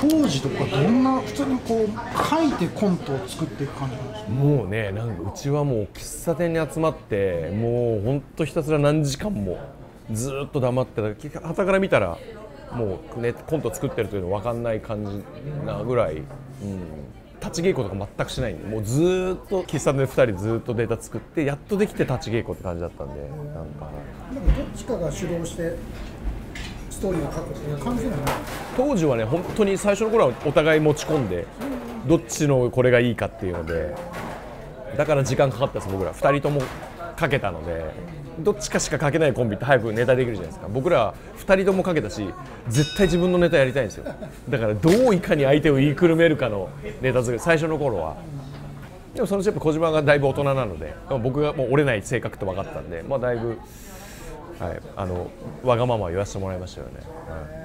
当時とかどんな普通にこう書いてコントを作っていく感じなんですか？もうねなんかうちはもう喫茶店に集まってもうほんとひたすら何時間もずっと黙ってたはたから見たらもう、ね、コント作ってるというの分かんない感じなぐらい、うん、立ち稽古とか全くしない。んでもうずっと喫茶店で2人ずっとネタ作ってやっとできて立ち稽古って感じだったんでなんかなんかどっちかが主導してストーリーを書くっていう感じなの当時はね本当に最初の頃はお互い持ち込んでどっちのこれがいいかっていうのでだから時間かかったです僕ら。2人ともかけたのでどっちかしか書けないコンビって早くネタできるじゃないですか。僕ら2人ともかけたし絶対自分のネタやりたいんですよ。だからどういかに相手を言いくるめるかのネタ作り最初の頃は。でもそのうちやっぱ小島がだいぶ大人なので僕がもう折れない性格って分かったんでまあだいぶはいあのわがままは言わせてもらいましたよね、はい。